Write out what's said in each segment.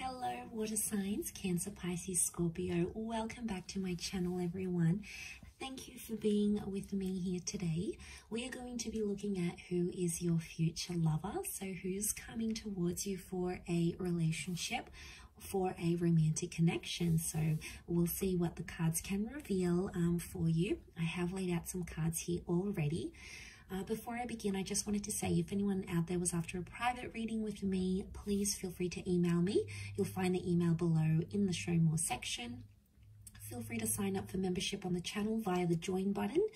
Hello, water signs, Cancer, Pisces, Scorpio. Welcome back to my channel, everyone. Thank you for being with me here today. We are going to be looking at who is your future lover. So who's coming towards you for a relationship, for a romantic connection. So we'll see what the cards can reveal um, for you. I have laid out some cards here already. Uh, before I begin, I just wanted to say if anyone out there was after a private reading with me, please feel free to email me. You'll find the email below in the show more section. Feel free to sign up for membership on the channel via the join button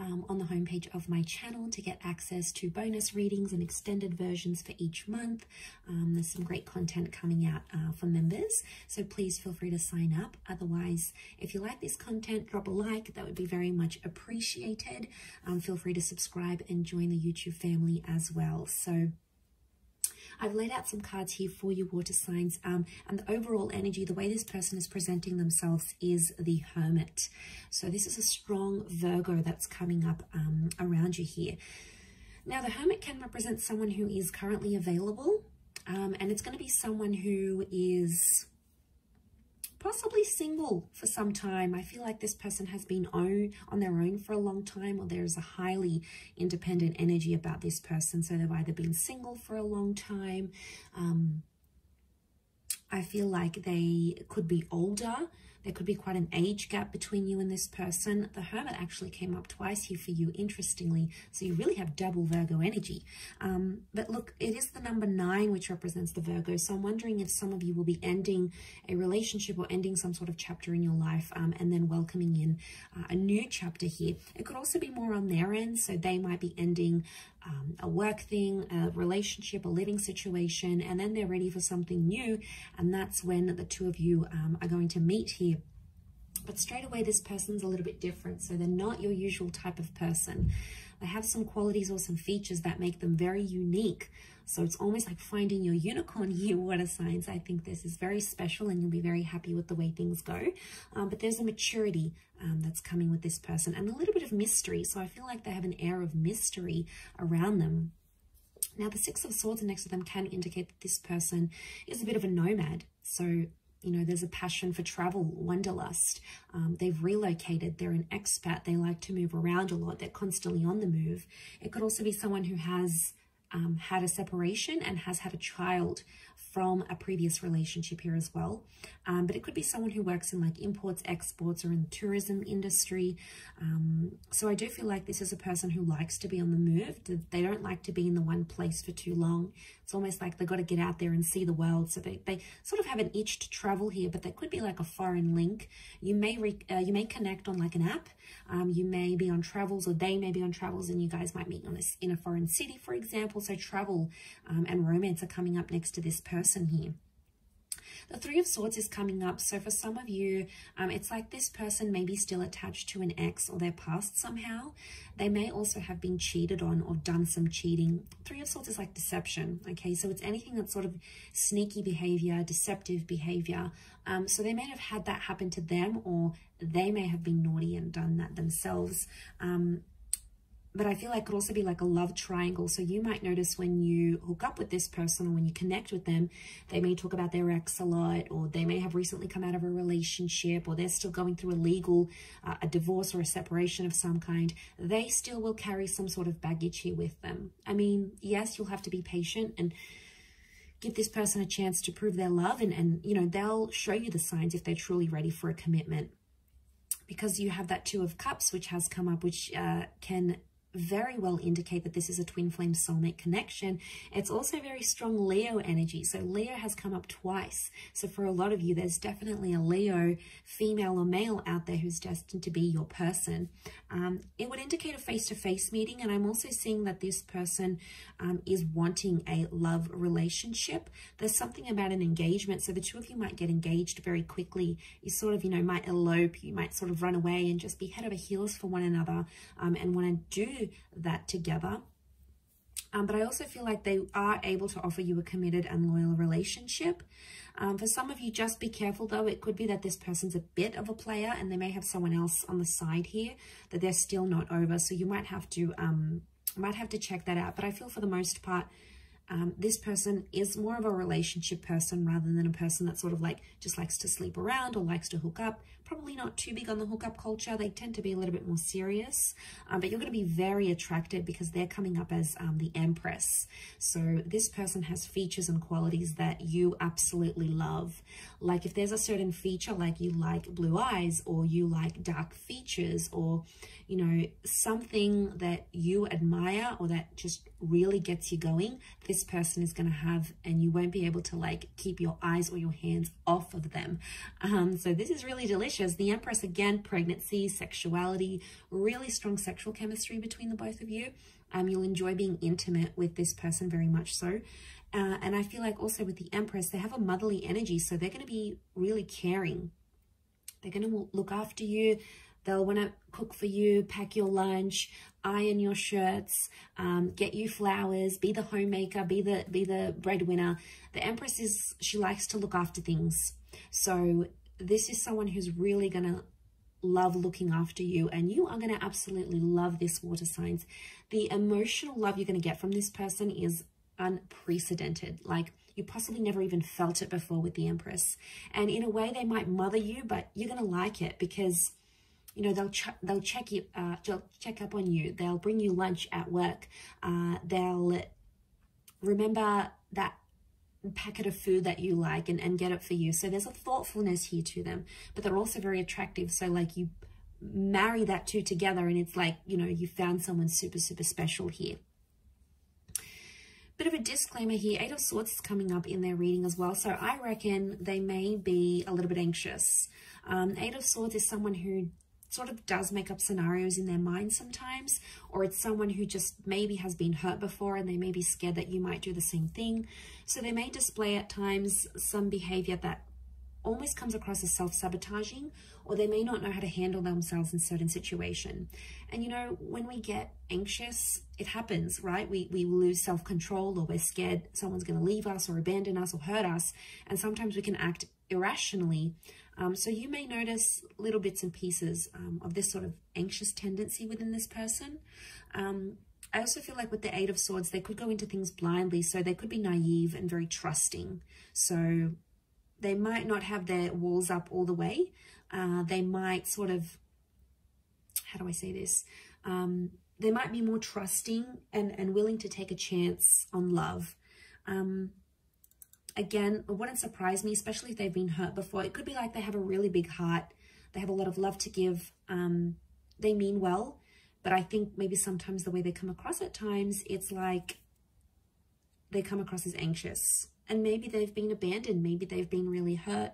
um, on the homepage of my channel to get access to bonus readings and extended versions for each month. Um, there's some great content coming out uh, for members, so please feel free to sign up. Otherwise, if you like this content, drop a like. That would be very much appreciated. Um, feel free to subscribe and join the YouTube family as well. So I've laid out some cards here for you, water signs, um, and the overall energy, the way this person is presenting themselves is the Hermit. So this is a strong Virgo that's coming up um, around you here. Now, the Hermit can represent someone who is currently available, um, and it's going to be someone who is possibly single for some time. I feel like this person has been on, on their own for a long time or there's a highly independent energy about this person. So they've either been single for a long time. Um, I feel like they could be older there could be quite an age gap between you and this person. The Hermit actually came up twice here for you, interestingly. So you really have double Virgo energy. Um, but look, it is the number nine, which represents the Virgo. So I'm wondering if some of you will be ending a relationship or ending some sort of chapter in your life um, and then welcoming in uh, a new chapter here. It could also be more on their end. So they might be ending um, a work thing, a relationship, a living situation, and then they're ready for something new. And that's when the two of you um, are going to meet here. But straight away, this person's a little bit different. So they're not your usual type of person. They have some qualities or some features that make them very unique. So it's almost like finding your unicorn here, water signs. I think this is very special and you'll be very happy with the way things go. Um, but there's a maturity um, that's coming with this person and a little bit of mystery. So I feel like they have an air of mystery around them. Now, the Six of Swords next to them can indicate that this person is a bit of a nomad. So you know, there's a passion for travel, wanderlust. Um, they've relocated. They're an expat. They like to move around a lot. They're constantly on the move. It could also be someone who has um, had a separation and has had a child from a previous relationship here as well. Um, but it could be someone who works in like imports, exports, or in the tourism industry. Um, so I do feel like this is a person who likes to be on the move. They don't like to be in the one place for too long. It's almost like they've got to get out there and see the world. So they, they sort of have an itch to travel here, but that could be like a foreign link. You may re, uh, you may connect on like an app. Um, you may be on travels or they may be on travels and you guys might meet on this in a foreign city, for example. So travel um, and romance are coming up next to this person here. The Three of Swords is coming up. So for some of you, um, it's like this person may be still attached to an ex or their past somehow. They may also have been cheated on or done some cheating. Three of Swords is like deception, okay? So it's anything that's sort of sneaky behavior, deceptive behavior. Um, so they may have had that happen to them or they may have been naughty and done that themselves. Um, but I feel like it could also be like a love triangle. So you might notice when you hook up with this person or when you connect with them, they may talk about their ex a lot, or they may have recently come out of a relationship, or they're still going through a legal, uh, a divorce or a separation of some kind. They still will carry some sort of baggage here with them. I mean, yes, you'll have to be patient and give this person a chance to prove their love and, and you know, they'll show you the signs if they're truly ready for a commitment because you have that two of cups which has come up which uh, can very well indicate that this is a twin flame soulmate connection. It's also very strong Leo energy. So Leo has come up twice. So for a lot of you, there's definitely a Leo female or male out there who's destined to be your person. Um, it would indicate a face-to-face -face meeting. And I'm also seeing that this person um, is wanting a love relationship. There's something about an engagement. So the two of you might get engaged very quickly. You sort of, you know, might elope. You might sort of run away and just be head over heels for one another um, and want to do that together. Um, but I also feel like they are able to offer you a committed and loyal relationship. Um, for some of you, just be careful though. It could be that this person's a bit of a player and they may have someone else on the side here that they're still not over. So you might have to um, might have to check that out. But I feel for the most part, um, this person is more of a relationship person rather than a person that sort of like just likes to sleep around or likes to hook up. Probably not too big on the hookup culture. They tend to be a little bit more serious, um, but you're going to be very attracted because they're coming up as um, the Empress. So this person has features and qualities that you absolutely love. Like if there's a certain feature, like you like blue eyes or you like dark features or you know, something that you admire or that just really gets you going, this person is going to have, and you won't be able to like keep your eyes or your hands off of them. Um, so this is really delicious. The Empress, again, pregnancy, sexuality, really strong sexual chemistry between the both of you. Um, you'll enjoy being intimate with this person very much so. Uh, and I feel like also with the Empress, they have a motherly energy. So they're going to be really caring. They're going to look after you. They'll want to cook for you, pack your lunch, iron your shirts, um, get you flowers, be the homemaker, be the be the breadwinner. The Empress is she likes to look after things. So this is someone who's really gonna love looking after you and you are going to absolutely love this water signs. The emotional love you're going to get from this person is unprecedented. Like you possibly never even felt it before with the Empress. And in a way, they might mother you, but you're going to like it because you know they'll ch they'll check you uh they'll check up on you they'll bring you lunch at work uh they'll remember that packet of food that you like and, and get it for you. So there's a thoughtfulness here to them but they're also very attractive. So like you marry that two together and it's like you know you found someone super super special here. Bit of a disclaimer here eight of swords is coming up in their reading as well so i reckon they may be a little bit anxious. Um, eight of swords is someone who sort of does make up scenarios in their mind sometimes, or it's someone who just maybe has been hurt before and they may be scared that you might do the same thing. So they may display at times some behavior that almost comes across as self-sabotaging or they may not know how to handle themselves in certain situation. And you know, when we get anxious, it happens, right? We, we lose self-control or we're scared someone's going to leave us or abandon us or hurt us. And sometimes we can act irrationally um, so you may notice little bits and pieces um, of this sort of anxious tendency within this person. Um, I also feel like with the Eight of Swords, they could go into things blindly. So they could be naive and very trusting. So they might not have their walls up all the way. Uh, they might sort of, how do I say this? Um, they might be more trusting and, and willing to take a chance on love. Um, again, it wouldn't surprise me, especially if they've been hurt before. It could be like they have a really big heart. They have a lot of love to give. Um, they mean well, but I think maybe sometimes the way they come across at times, it's like they come across as anxious. And maybe they've been abandoned. Maybe they've been really hurt.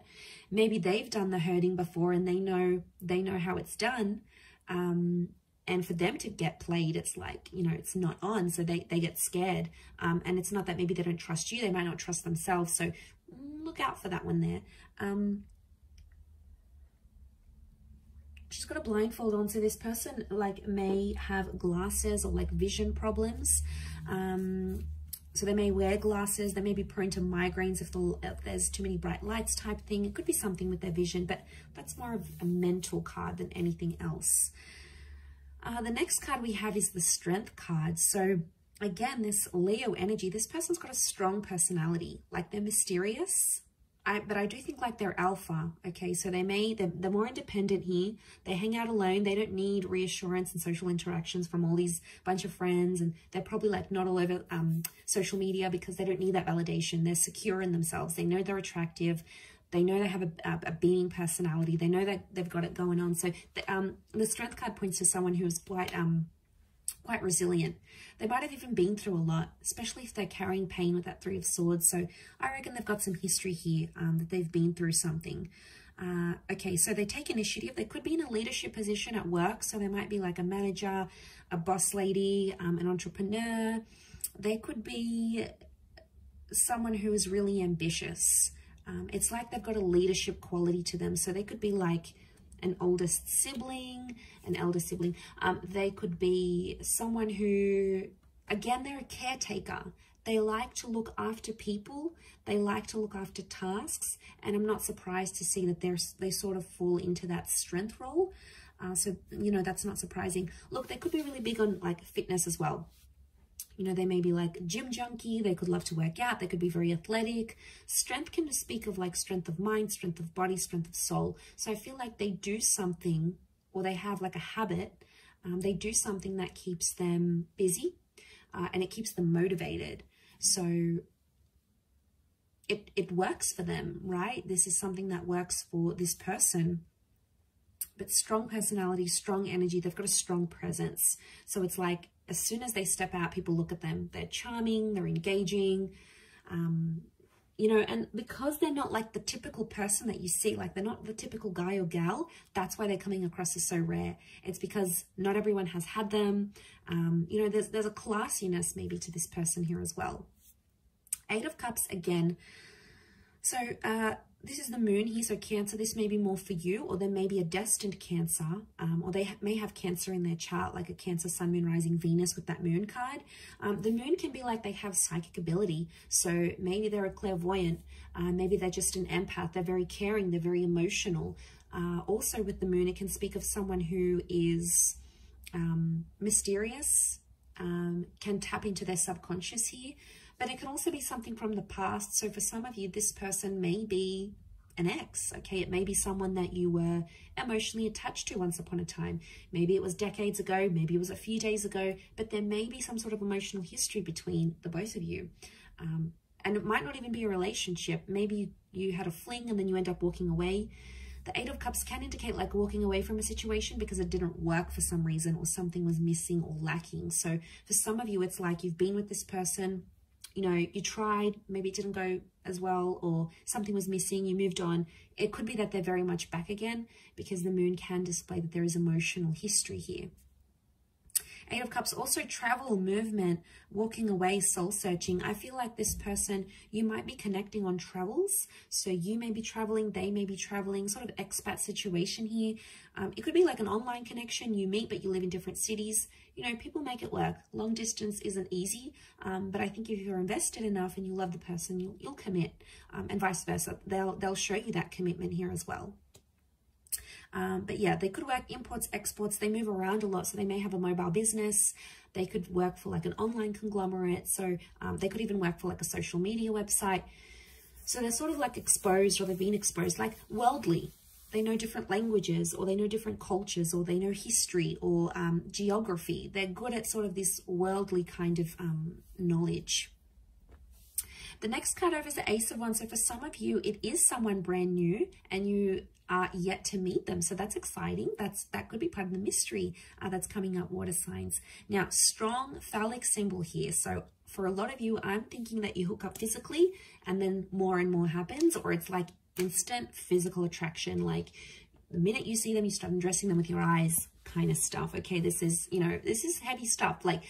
Maybe they've done the hurting before and they know they know how it's done. Um, and for them to get played it's like you know it's not on. So they, they get scared. Um, and it's not that maybe they don't trust you. They might not trust themselves. So look out for that one there. Um, just got a blindfold on so this person. Like may have glasses or like vision problems. Um, so they may wear glasses, they may be prone to migraines if, the, if, there's too many bright lights type thing. It could be something with their vision, but that's more of a mental card than anything else. Uh, the next card we have is the Strength card. So again, this Leo energy, this person's got a strong personality. Like they're mysterious, I, but I do think like they're alpha, okay? So they may, they're, they're, more independent here. They hang out alone. They don't need reassurance and social interactions from all these bunch of friends. And they're probably like not all over um, social media because they don't need that validation. They're secure in themselves. They know they're attractive. They know they have a, a, a beaming personality. They know that they've got it going on. So the, um, the strength card points to someone who is quite um, quite resilient. They might have even been through a lot, especially if they're carrying pain with that Three of Swords. So I reckon they've got some history here um, that they've been through something. Uh, okay, so they take initiative. They could be in a leadership position at work. So they might be like a manager, a boss lady, um, an entrepreneur. They could be someone who is really ambitious. Um, it's like they've got a leadership quality to them. So they could be like an oldest sibling, an elder sibling. Um, they could be someone who, again, they're a caretaker. They like to look after people. They like to look after tasks. And I'm not surprised to see that they're, they sort of fall into that strength role. Uh, so, you know, that's not surprising. Look, they could be really big on like fitness as well You know, they may be like gym junkie. They could love to work out. They could be very athletic. Strength can speak of like strength of mind, strength of body, strength of soul. So I feel like they do something or they have like a habit. Um, they do something that keeps them busy uh, and it keeps them motivated. So it, it works for them, right? This is something that works for this person. But strong personality, strong energy, they've got a strong presence. So it's like as soon as they step out, people look at them. They're charming, they're engaging, um, you know, and because they're not like the typical person that you see, like they're not the typical guy or gal, that's why they're coming across as so rare. It's because not everyone has had them. Um, you know, there's, there's a classiness maybe to this person here as well. Eight of Cups again. So uh, this is the moon here. So Cancer, this may be more for you or there may be a destined Cancer um, or they ha may have Cancer in their chart like a Cancer, Sun, Moon, Rising, Venus with that moon card. Um, the moon can be like they have psychic ability. So maybe they're a clairvoyant. Uh, maybe they're just an empath. They're very caring. They're very emotional. Uh, also with the moon, it can speak of someone who is um, mysterious, um, can tap into their subconscious here. But it can also be something from the past. So for some of you, this person may be an ex, okay? It may be someone that you were emotionally attached to once upon a time. Maybe it was decades ago, maybe it was a few days ago, but there may be some sort of emotional history between the both of you. Um, and it might not even be a relationship. Maybe you had a fling and then you end up walking away. The Eight of Cups can indicate like walking away from a situation because it didn't work for some reason or something was missing or lacking. So for some of you, it's like you've been with this person, you know, you tried, maybe it didn't go as well, or something was missing, you moved on. It could be that they're very much back again because the moon can display that there is emotional history here. Eight of Cups, also travel, movement, walking away, soul searching. I feel like this person, you might be connecting on travels. So you may be traveling, they may be traveling, sort of expat situation here. Um, it could be like an online connection. You meet, but you live in different cities. You know, people make it work. Long distance isn't easy, um, but I think if you're invested enough and you love the person, you'll, you'll commit um, and vice versa. They'll, they'll show you that commitment here as well. Um, but yeah, they could work imports, exports. They move around a lot, so they may have a mobile business. They could work for like an online conglomerate. So um, they could even work for like a social media website. So they're sort of like exposed or they've been exposed, like worldly. They know different languages or they know different cultures or they know history or um, geography. They're good at sort of this worldly kind of um, knowledge. The next card over is the Ace of Wands. So for some of you, it is someone brand new and you are yet to meet them. So that's exciting. That's That could be part of the mystery uh, that's coming up, water signs. Now, strong phallic symbol here. So for a lot of you, I'm thinking that you hook up physically and then more and more happens, or it's like instant physical attraction. Like the minute you see them, you start undressing them with your eyes kind of stuff. Okay, this is, you know, this is heavy stuff. Like,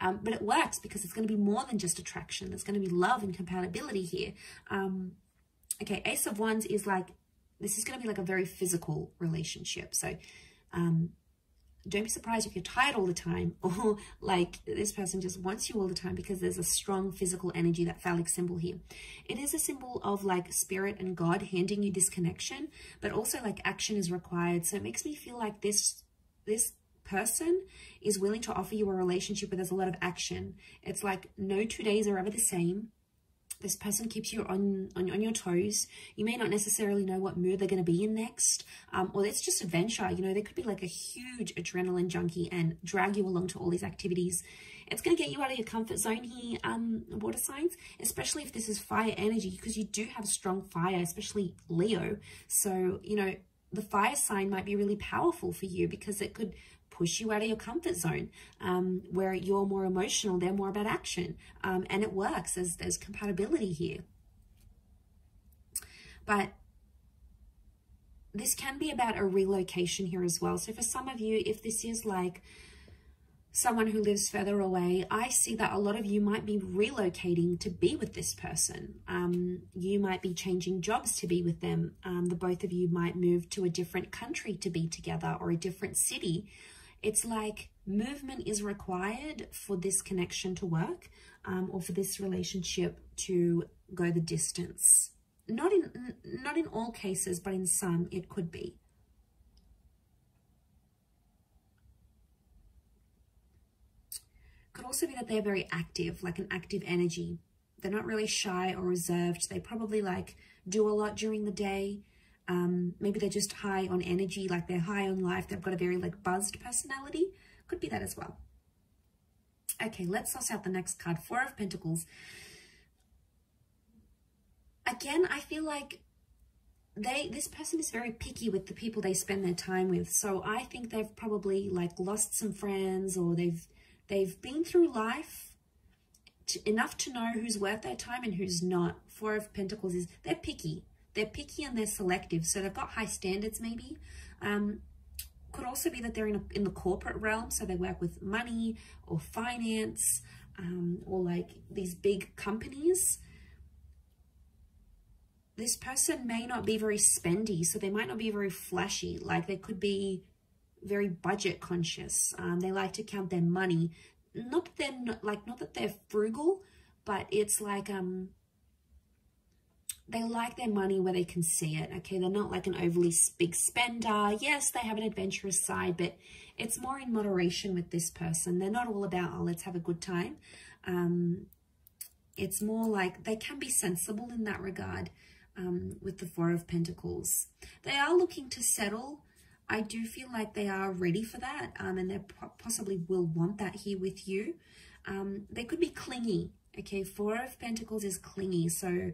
um, but it works because it's going to be more than just attraction. There's going to be love and compatibility here. Um, okay, Ace of Wands is like this is going to be like a very physical relationship. So um, don't be surprised if you're tired all the time or like this person just wants you all the time because there's a strong physical energy, that phallic symbol here. It is a symbol of like spirit and God handing you this connection, but also like action is required. So it makes me feel like this, this person is willing to offer you a relationship where there's a lot of action. It's like no two days are ever the same this person keeps you on, on, on your toes. You may not necessarily know what mood they're going to be in next. Um, or it's just adventure. You know, they could be like a huge adrenaline junkie and drag you along to all these activities. It's going to get you out of your comfort zone here, um, water signs, especially if this is fire energy, because you do have strong fire, especially Leo. So, you know, the fire sign might be really powerful for you because it could push you out of your comfort zone um, where you're more emotional, they're more about action. Um, and it works, there's, there's compatibility here. But this can be about a relocation here as well. So for some of you, if this is like someone who lives further away, I see that a lot of you might be relocating to be with this person. Um, you might be changing jobs to be with them. Um, the both of you might move to a different country to be together or a different city. It's like movement is required for this connection to work um, or for this relationship to go the distance. Not in, not in all cases, but in some it could be. could also be that they're very active, like an active energy. They're not really shy or reserved. They probably like do a lot during the day. Um, maybe they're just high on energy, like they're high on life. They've got a very like buzzed personality. Could be that as well. Okay, let's suss out the next card. Four of Pentacles. Again, I feel like they this person is very picky with the people they spend their time with. So I think they've probably like lost some friends or they've they've been through life enough to know who's worth their time and who's not. Four of Pentacles is they're picky. They're picky and they're selective. So they've got high standards maybe. Um, could also be that they're in, a, in the corporate realm. So they work with money or finance um, or like these big companies this person may not be very spendy, so they might not be very flashy. Like they could be very budget conscious. Um, they like to count their money. Not that they're not, like not that they're frugal, but it's like um they like their money where they can see it. Okay, they're not like an overly big spender. Yes, they have an adventurous side, but it's more in moderation with this person. They're not all about oh let's have a good time. Um, it's more like they can be sensible in that regard um, with the Four of Pentacles. They are looking to settle. I do feel like they are ready for that um, and they possibly will want that here with you. Um, they could be clingy. Okay, Four of Pentacles is clingy. So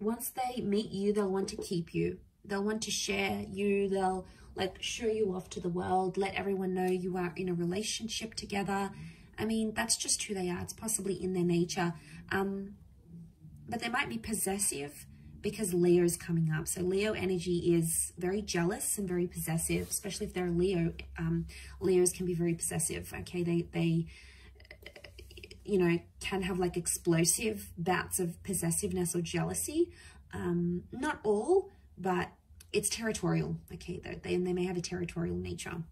once they meet you, they'll want to keep you. They'll want to share you. They'll like show you off to the world, let everyone know you are in a relationship together. I mean, that's just who they are. It's possibly in their nature. Um, but they might be possessive because Leo is coming up. So Leo energy is very jealous and very possessive, especially if they're Leo. Um, Leos can be very possessive. Okay, they they you know can have like explosive bouts of possessiveness or jealousy. Um, not all, but it's territorial. Okay, they they may have a territorial nature.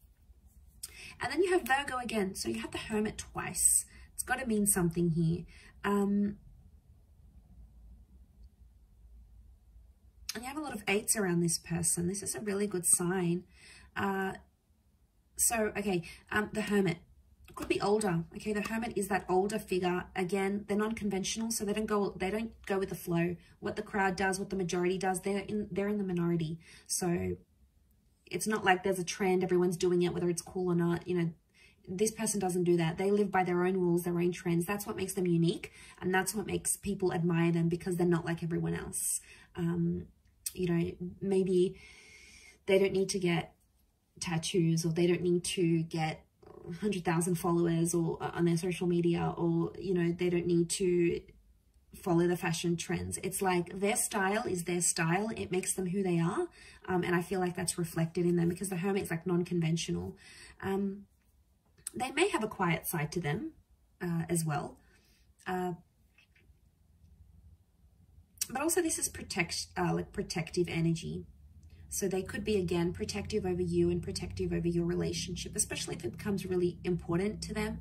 And then you have Virgo again. So you have the Hermit twice. It's got to mean something here. Um, and you have a lot of eights around this person. This is a really good sign. Uh, so, okay, um, the Hermit could be older. Okay, the hermit is that older figure. Again, they're non-conventional, so they don't go they don't go with the flow. What the crowd does, what the majority does, they're in they're in the minority. So it's not like there's a trend, everyone's doing it, whether it's cool or not. You know, this person doesn't do that. They live by their own rules, their own trends. That's what makes them unique. And that's what makes people admire them because they're not like everyone else. Um, you know, maybe they don't need to get tattoos or they don't need to get 100,000 followers or uh, on their social media or, you know, they don't need to follow the fashion trends. It's like their style is their style. It makes them who they are. Um, and I feel like that's reflected in them because the hermit is like non-conventional. Um, they may have a quiet side to them uh, as well. Uh, but also this is protect, uh, like protective energy. So they could be, again, protective over you and protective over your relationship, especially if it becomes really important to them.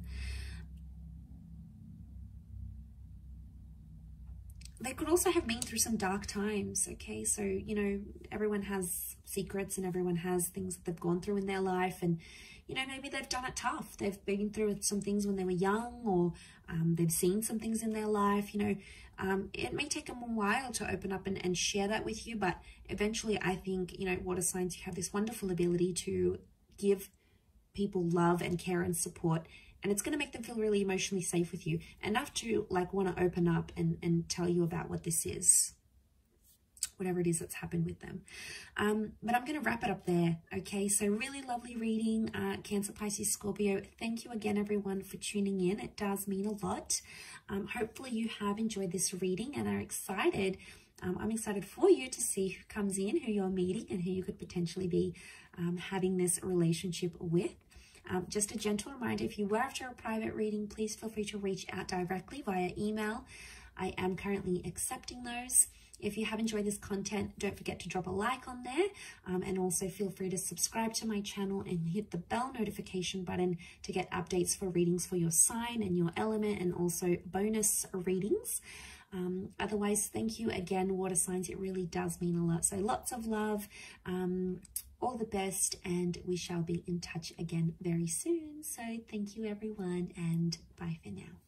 they could also have been through some dark times, okay? So, you know, everyone has secrets and everyone has things that they've gone through in their life and, you know, maybe they've done it tough. They've been through some things when they were young or um, they've seen some things in their life, you know. Um, it may take them a while to open up and, and share that with you, but eventually I think, you know, water signs, you have this wonderful ability to give people love and care and support and it's going to make them feel really emotionally safe with you enough to like want to open up and, and tell you about what this is whatever it is that's happened with them. Um, but I'm going to wrap it up there. Okay, so really lovely reading, uh, Cancer, Pisces, Scorpio. Thank you again, everyone, for tuning in. It does mean a lot. Um, hopefully you have enjoyed this reading and are excited. Um, I'm excited for you to see who comes in, who you're meeting, and who you could potentially be um, having this relationship with. Um, just a gentle reminder, if you were after a private reading, please feel free to reach out directly via email. I am currently accepting those. If you have enjoyed this content, don't forget to drop a like on there um, and also feel free to subscribe to my channel and hit the bell notification button to get updates for readings for your sign and your element and also bonus readings. Um, otherwise, thank you again, water signs. It really does mean a lot. So lots of love. Um, all the best and we shall be in touch again very soon. So thank you everyone and bye for now.